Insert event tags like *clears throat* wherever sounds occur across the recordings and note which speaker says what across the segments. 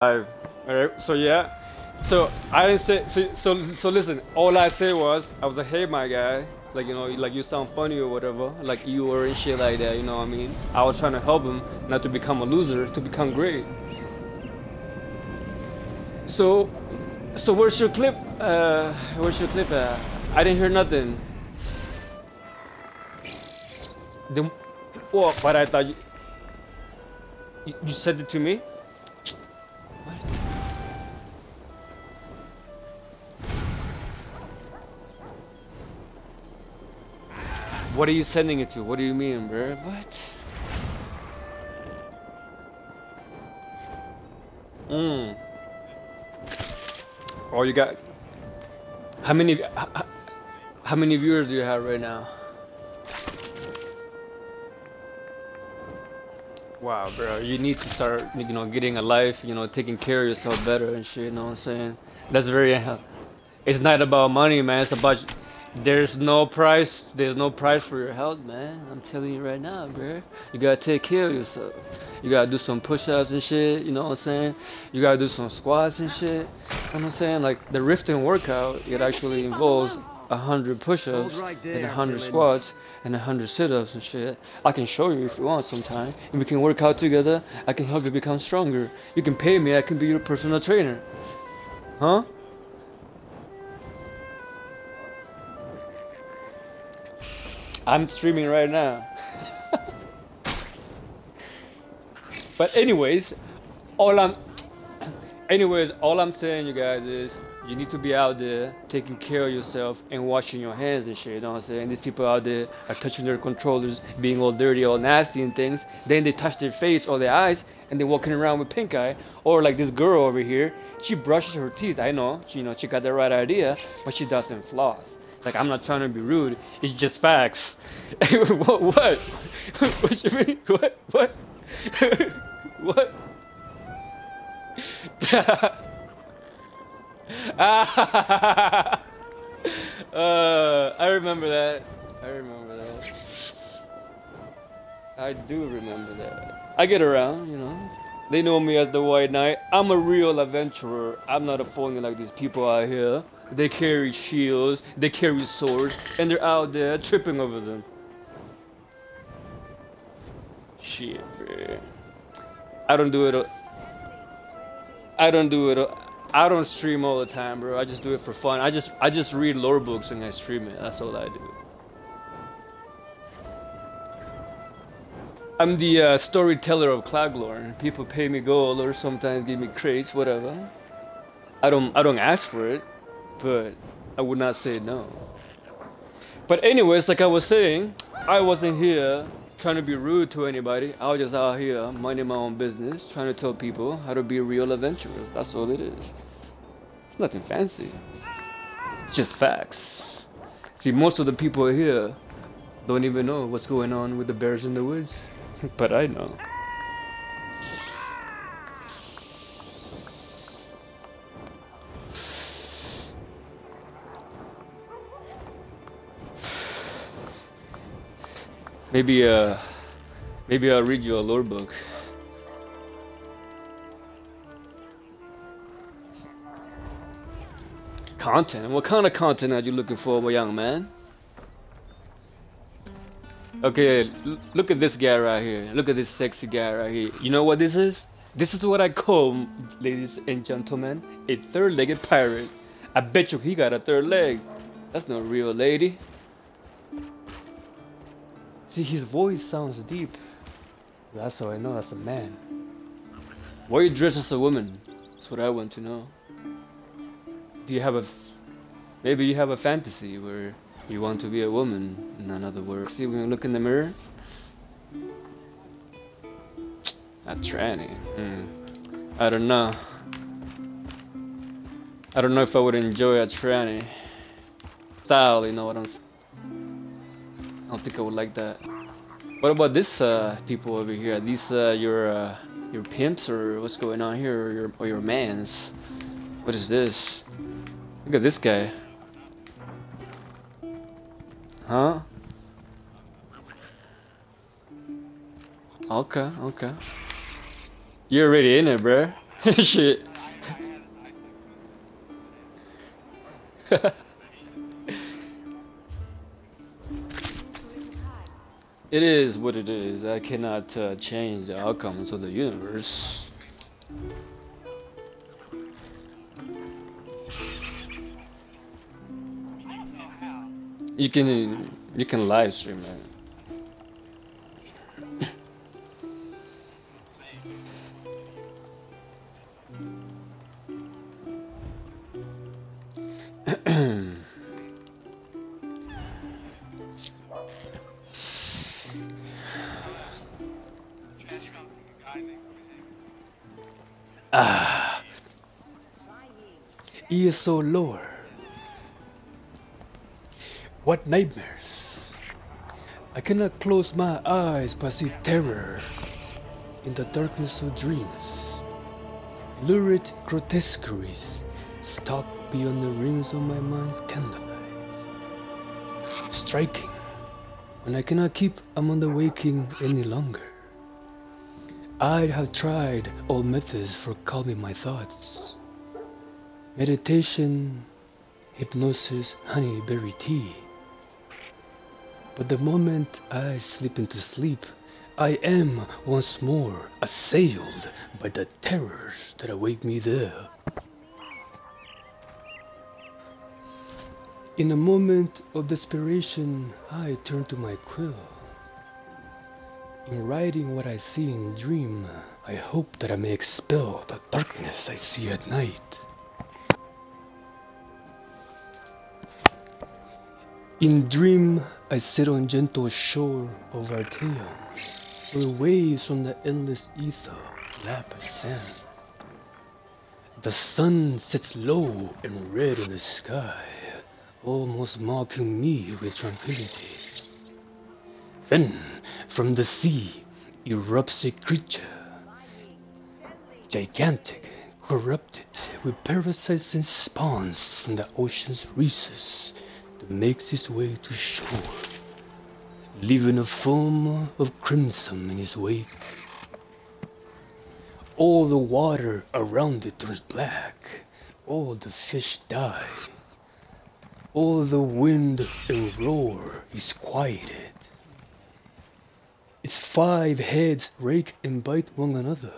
Speaker 1: Alright, so yeah. So I didn't say so, so so listen, all I said was I was like, hey my guy, like you know, like you sound funny or whatever, like you were and shit like that, you know what I mean? I was trying to help him not to become a loser, to become great. So so where's your clip? Uh where's your clip at? I didn't hear nothing. Then what but I thought you, you said it to me? What are you sending it to? What do you mean, bro? What? Mm. Oh, you got. How many? How, how many viewers do you have right now? Wow, bro, you need to start, you know, getting a life, you know, taking care of yourself better and shit. You know what I'm saying? That's very. It's not about money, man. It's about there's no price. There's no price for your health, man. I'm telling you right now, bro. You gotta take care of yourself. You gotta do some push-ups and shit. You know what I'm saying? You gotta do some squats and shit. You know what I'm saying? Like the lifting workout, it actually involves a hundred push-ups and a hundred squats and a hundred sit-ups and shit. I can show you if you want sometime. And we can work out together. I can help you become stronger. You can pay me. I can be your personal trainer. Huh? I'm streaming right now. but anyways, all I'm anyways, all I'm saying you guys is you need to be out there taking care of yourself and washing your hands and shit, you know what I'm saying? These people out there are touching their controllers, being all dirty, all nasty and things. Then they touch their face or their eyes and they're walking around with pink eye. Or like this girl over here, she brushes her teeth. I know, she, you know, she got the right idea, but she doesn't floss. Like I'm not trying to be rude. It's just facts. *laughs* what? What? *laughs* what you mean? What? What? *laughs* what? uh, I remember that. I remember that. I do remember that. I get around, you know. They know me as the White Knight. I'm a real adventurer. I'm not a phony like these people out here. They carry shields, they carry swords, and they're out there tripping over them. Shit, bro. I don't do it. I don't do it. I don't stream all the time, bro. I just do it for fun. I just I just read lore books and I stream it. That's all I do. I'm the uh, storyteller of Claglorn. People pay me gold or sometimes give me crates, whatever. I don't I don't ask for it but I would not say no. But anyways, like I was saying, I wasn't here trying to be rude to anybody. I was just out here minding my own business, trying to tell people how to be real adventurers. That's all it is. It's nothing fancy. It's just facts. See, most of the people here don't even know what's going on with the bears in the woods. *laughs* but I know. Maybe uh, maybe I'll read you a lore book. Content? What kind of content are you looking for, my young man? Okay, look at this guy right here. Look at this sexy guy right here. You know what this is? This is what I call, ladies and gentlemen, a third-legged pirate. I bet you he got a third leg. That's not real, lady. See, his voice sounds deep. That's how I know that's a man. Why you dress as a woman? That's what I want to know. Do you have a... Maybe you have a fantasy where you want to be a woman, in another words. See when you look in the mirror? A tranny. Hmm. I don't know. I don't know if I would enjoy a tranny. Style, you know what I'm saying? I don't think I would like that. What about this uh, people over here? these uh, your uh, your pimps or what's going on here or your or your mans? What is this? Look at this guy. Huh? Okay, okay. You're already in it, bruh. *laughs* Shit. *laughs* it is what it is. I cannot uh, change the outcomes of the universe. You can you can live stream it. *clears throat* ah. ESO lore. What nightmares? I cannot close my eyes but see terror in the darkness of dreams. Lurid grotesqueries stalk beyond the rings of my mind's candlelight. Striking when I cannot keep among the waking any longer. I have tried all methods for calming my thoughts. Meditation, hypnosis, honeyberry tea. But the moment I slip into sleep, I am once more assailed by the terrors that await me there. In a moment of desperation, I turn to my quill. In writing what I see in dream, I hope that I may expel the darkness I see at night. In dream, I sit on gentle shore of Artaeum, where waves from the endless ether lap at sand. The sun sits low and red in the sky, almost mocking me with tranquility. Then, from the sea, erupts a creature, gigantic, corrupted, with parasites and spawns from the ocean's recesses that makes its way to shore, leaving a foam of crimson in his wake. All the water around it turns black, all the fish die, all the wind and roar is quieted. Its five heads rake and bite one another,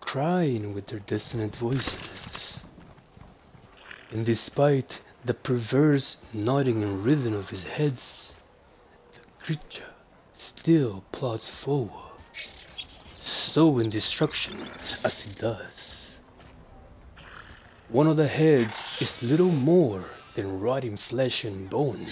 Speaker 1: crying with their dissonant voices. And despite the perverse nodding and rhythm of his heads, the creature still plods forward, sowing destruction as he does. One of the heads is little more than rotting flesh and bone,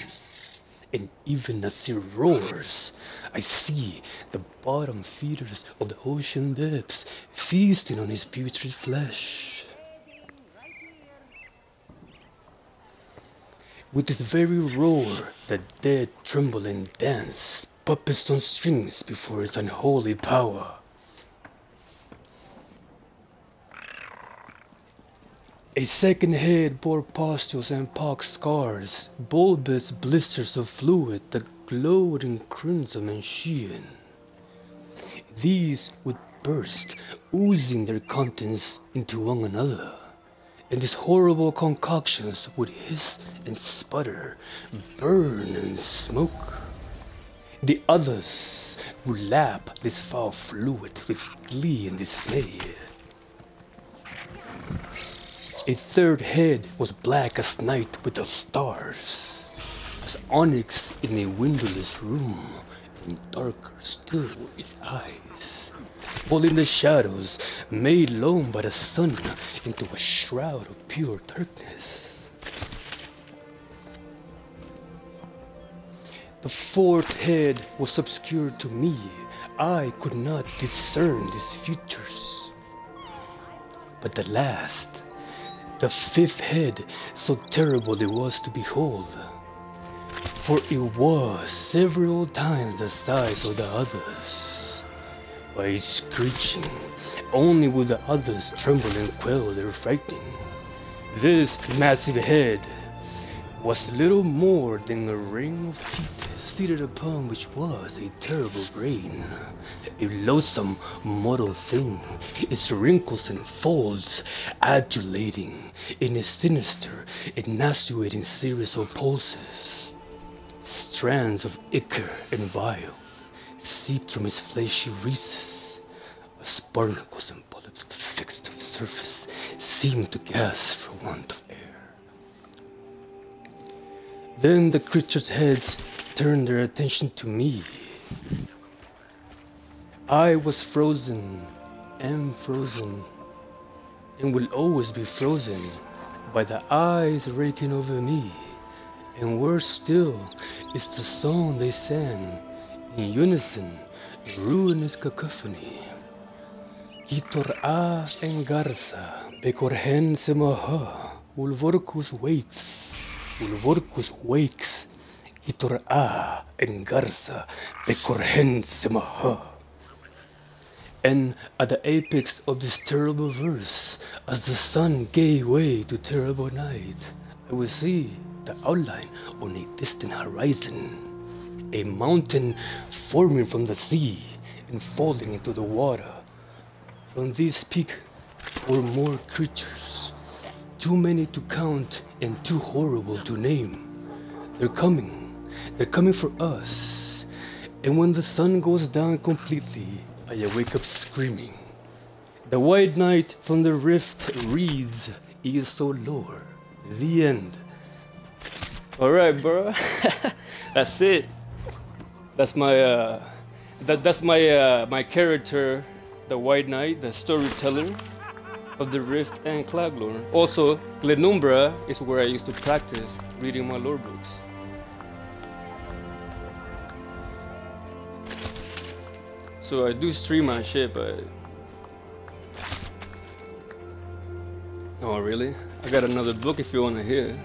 Speaker 1: and even as he roars, I see the bottom feeders of the ocean depths feasting on his putrid flesh. With his very roar, the dead tremble and dance, puppets on strings before his unholy power. A second head bore pustules and pox scars, bulbous blisters of fluid that glowed in crimson and sheen. These would burst, oozing their contents into one another, and these horrible concoctions would hiss and sputter, burn and smoke. The others would lap this foul fluid with glee and dismay. A third head was black as night with the stars, as onyx in a windowless room, and darker still were its eyes, falling the shadows made lone by the sun into a shroud of pure darkness. The fourth head was obscure to me. I could not discern these features. But the last, the fifth head, so terrible it was to behold. For it was several times the size of the others. By its screeching, only would the others tremble and quell their frighting. This massive head was little more than a ring of teeth seated upon which was a terrible brain, a loathsome mortal thing, its wrinkles and folds adulating in a sinister and nauseating series of pulses. Strands of ichor and bile seeped from its fleshy recesses, as barnacles and polyps fixed to its surface seemed to gasp for want of air. Then the creature's heads turned their attention to me. I was frozen, am frozen, and will always be frozen by the eyes raking over me. And worse still is the song they sang in unison, ruinous cacophony. Kitor a engarza, becorhen semaha, ulvorcus waits, ulvorcus wakes, A engarza, becorhen semaha. And at the apex of this terrible verse, as the sun gave way to terrible night, I would see the outline on a distant horizon a mountain forming from the sea and falling into the water. From this peak were more creatures, too many to count and too horrible to name. They're coming, they're coming for us. And when the sun goes down completely, I wake up screaming. The white knight from the rift reads, He is so lower. The end. Alright, bro. *laughs* That's it that's my uh, that that's my uh, my character, the White Knight, the storyteller of the Rift and Claglore. Also, Glenumbra is where I used to practice reading my lore books. So I do stream my shit, but oh really? I got another book if you want to hear.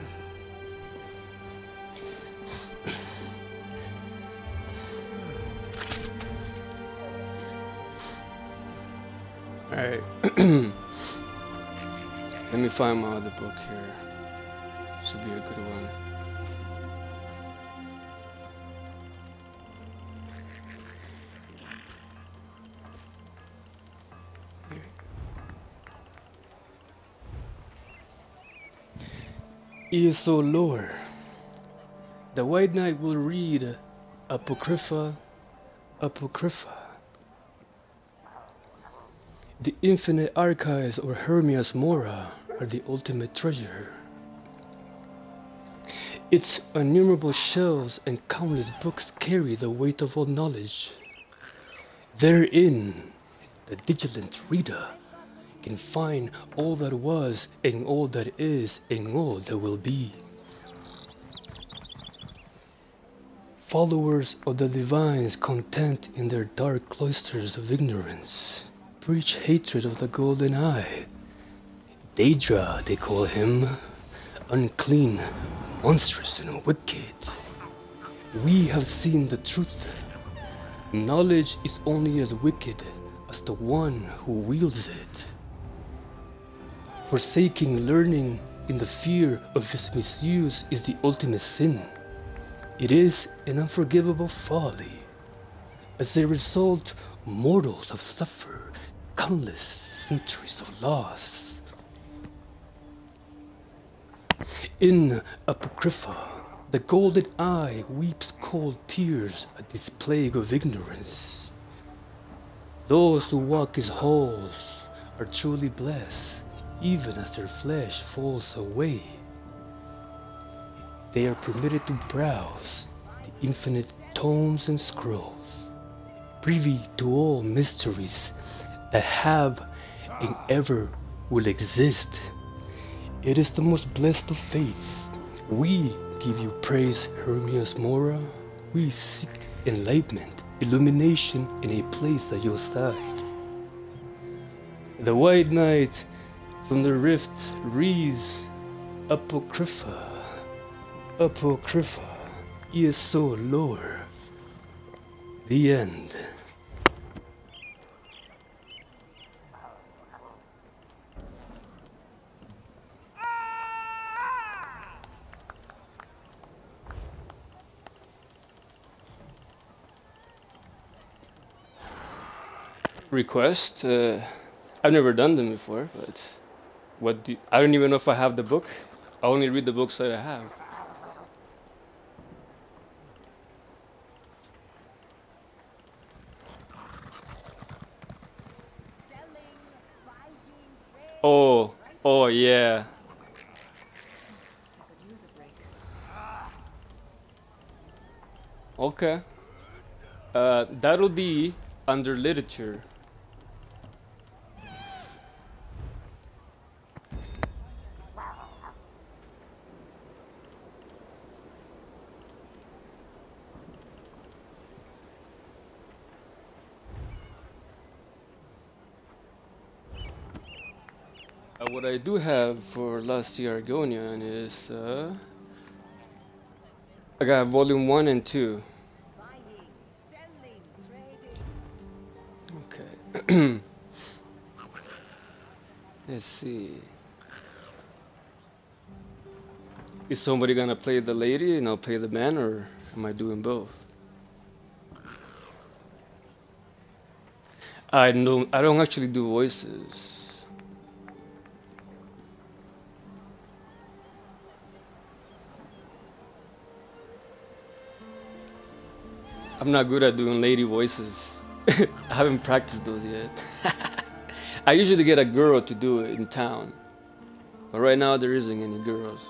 Speaker 1: Alright. *clears throat* Let me find my other book here. This should be a good one. So lore. The White Knight will read Apocrypha, Apocrypha. The infinite archives or Hermaeus Mora are the ultimate treasure. Its innumerable shelves and countless books carry the weight of all knowledge. Therein, the vigilant reader can find all that was and all that is and all that will be. Followers of the divines content in their dark cloisters of ignorance preach hatred of the golden eye. Daedra, they call him, unclean, monstrous, and wicked. We have seen the truth. Knowledge is only as wicked as the one who wields it. Forsaking learning in the fear of its misuse is the ultimate sin. It is an unforgivable folly. As a result, mortals have suffered countless centuries of loss. In Apocrypha, the golden eye weeps cold tears at this plague of ignorance. Those who walk his halls are truly blessed, even as their flesh falls away. They are permitted to browse the infinite tomes and scrolls, privy to all mysteries that have and ever will exist. It is the most blessed of fates. We give you praise, Hermaeus Mora. We seek enlightenment, illumination in a place at your side. The White Knight from the rift Rees Apocrypha. Apocrypha is so lore. The end. Request. Uh, I've never done them before, but what do I don't even know if I have the book. I only read the books that I have. Oh, oh yeah. Okay. Uh, that'll be under literature. Uh, what I do have for Lusty Argonian is uh, I got volume one and two. Okay. *clears throat* Let's see. Is somebody gonna play the lady and I'll play the man, or am I doing both? I don't. I don't actually do voices. I'm not good at doing lady voices. *laughs* I haven't practiced those yet. *laughs* I usually get a girl to do it in town. But right now there isn't any girls.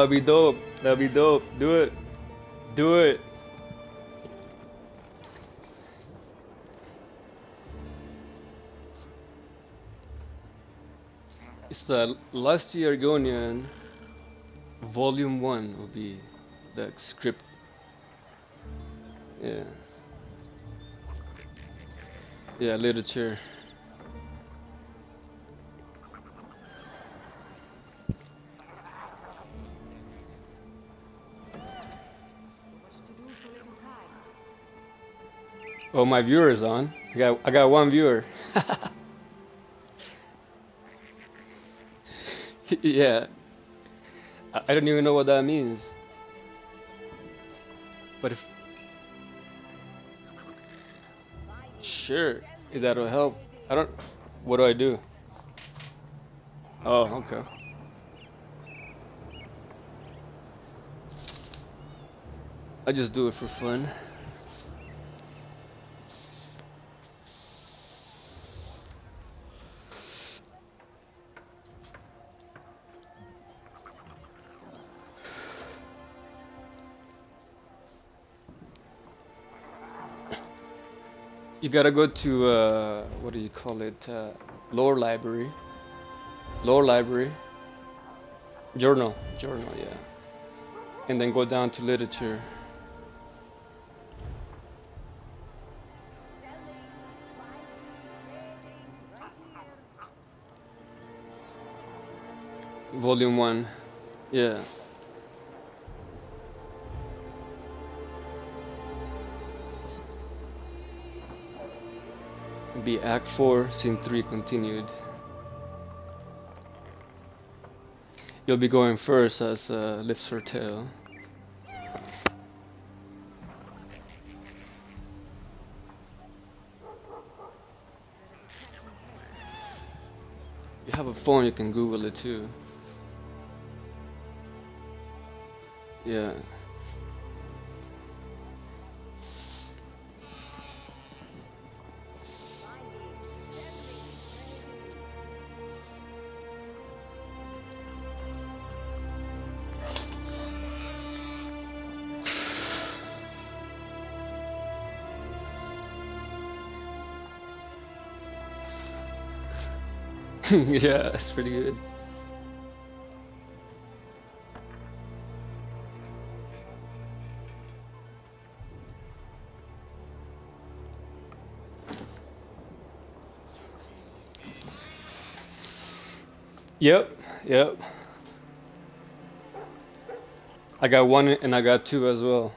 Speaker 1: That'd be dope. That'd be dope. Do it. Do it. It's the Lusty Argonian Volume 1 will be the script. Yeah. Yeah, literature. Oh, my viewer's on. I got, I got one viewer. *laughs* yeah. I, I don't even know what that means. But if... Sure, if that'll help. I don't... What do I do? Oh, okay. I just do it for fun. Gotta go to uh, what do you call it? Uh, lore library. Lore library. Journal, journal, yeah. And then go down to literature. Volume one, yeah. Be Act 4, Scene 3 continued. You'll be going first as uh, Lifts-Her-Tail. You have a phone, you can Google it too. Yeah. *laughs* yeah, that's pretty good. Yep, yep. I got one and I got two as well.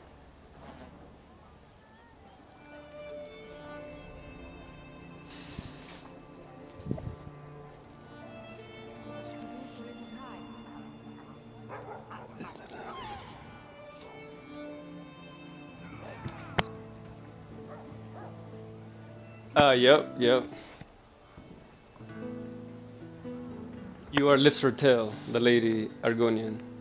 Speaker 1: Uh, yep, yep. You are Tail, the lady Argonian.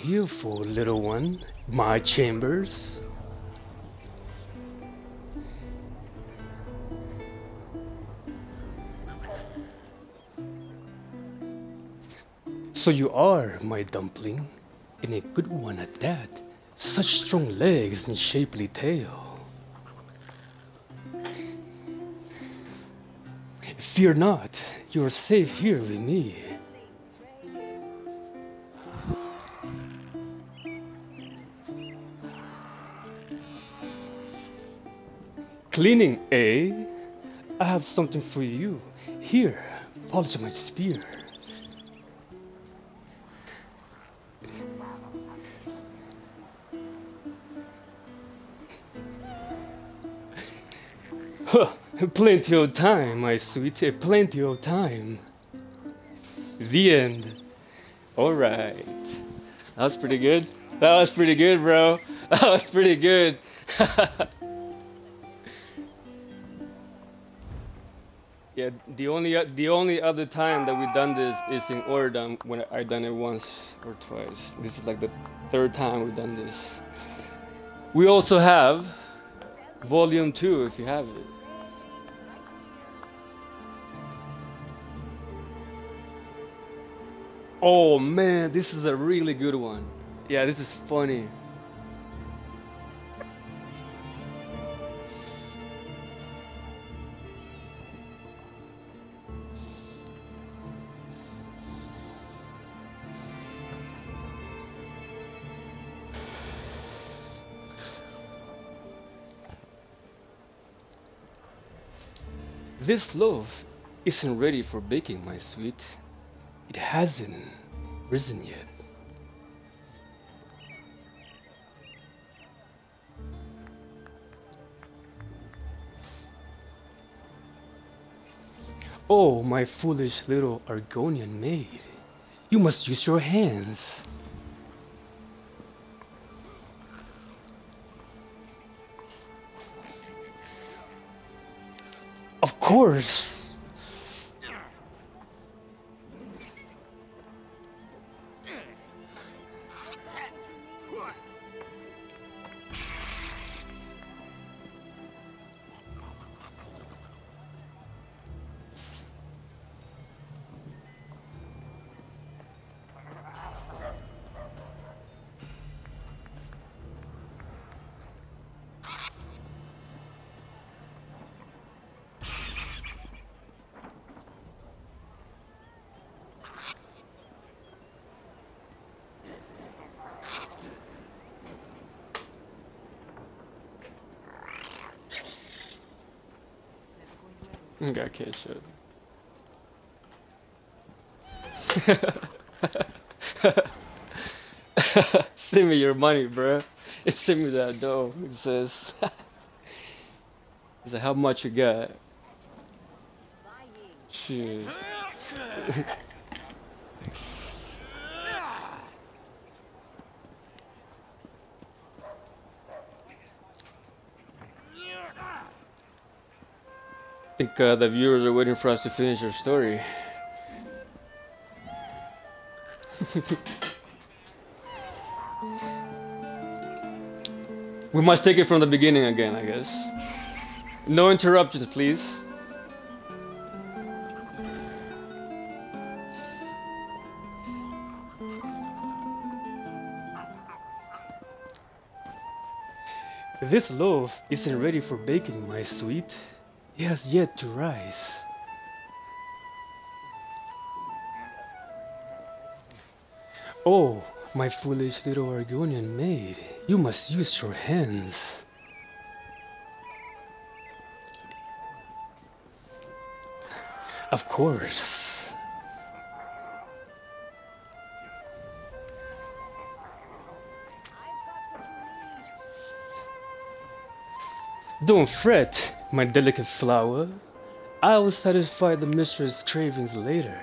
Speaker 2: Here for, little one? My chambers? So you are my dumpling, and a good one at that. Such strong legs and shapely tail. Fear not, you are safe here with me. Cleaning, eh? I have something for you. Here, polish my spear. Huh, plenty of time, my sweet, plenty of time. The end.
Speaker 1: Alright. That was pretty good. That was pretty good, bro. *laughs* That was pretty good. *laughs* yeah, the only the only other time that we've done this is in Ordam when I done it once or twice. This is like the third time we've done this. We also have volume 2 if you have it. Oh man, this is a really good one. Yeah, this is funny. This loaf isn't ready for baking, my sweet. It hasn't risen yet.
Speaker 2: Oh, my foolish little Argonian maid. You must use your hands. Course.
Speaker 1: Okay, okay, sure. *laughs* send me your money, bro. It send me that dough. It says, "Is like, how much you got?" Shit. *laughs* think uh, the viewers are waiting for us to finish our story. *laughs* we must take it from the beginning again, I guess. No interruptions, please.
Speaker 2: This loaf isn't ready for baking, my sweet. He has yet to rise. Oh, my foolish little Argonian maid, you must use your hands. Of course. Don't fret, my delicate flower. I will satisfy the mistress' cravings later.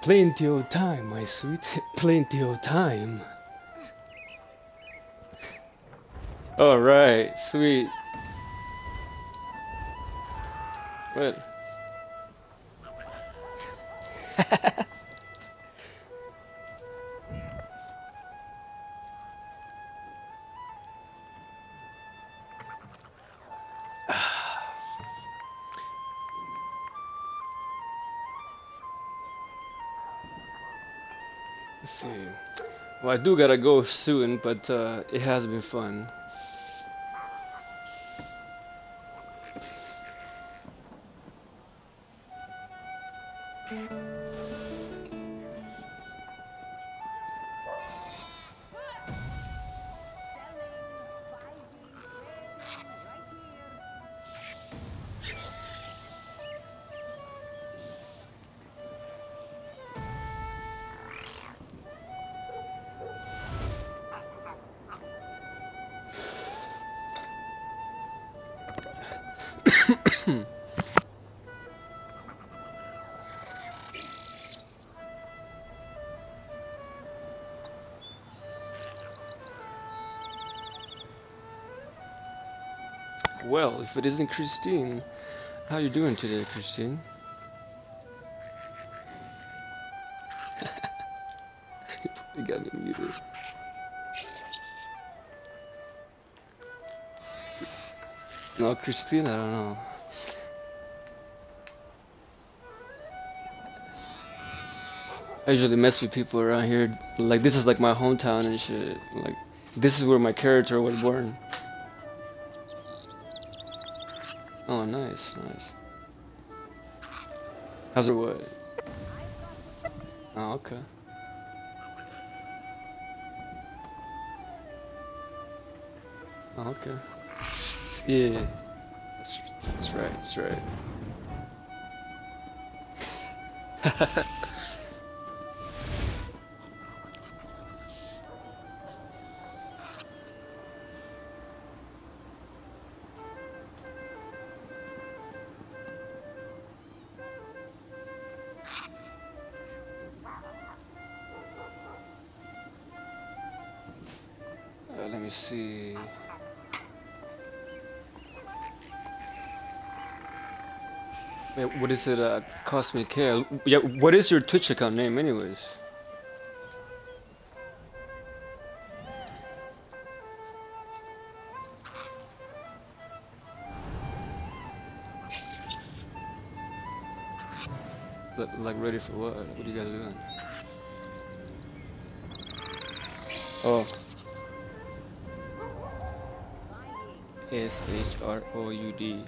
Speaker 2: Plenty of time, my sweet. Plenty of time.
Speaker 1: All right, sweet. What? *laughs* Well, I do gotta go soon, but uh, it has been fun. Well, if it isn't Christine, how you doing today, Christine? *laughs* you got me muted. No, Christine, I don't know. I usually mess with people around here. Like this is like my hometown and shit. Like this is where my character was born. Oh, nice, nice. How's it what? Oh, okay. Oh, okay. Yeah, that's, that's right, that's right. *laughs* *laughs* what is it? Uh, Cosmic Care. Yeah, what is your Twitch account name, anyways? Like ready for what? What are you guys doing? Oh. S H R O U D.